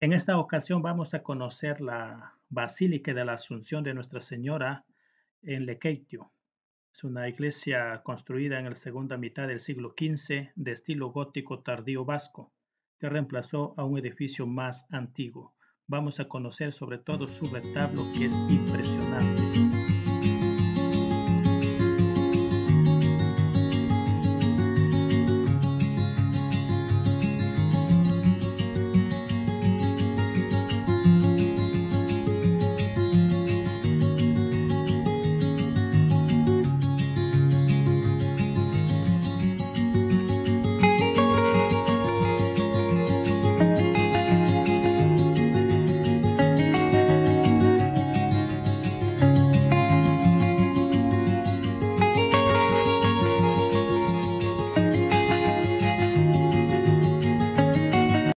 En esta ocasión vamos a conocer la Basílica de la Asunción de Nuestra Señora en Lequeitio. Es una iglesia construida en la segunda mitad del siglo XV de estilo gótico tardío vasco, que reemplazó a un edificio más antiguo. Vamos a conocer sobre todo su retablo que es impresionante.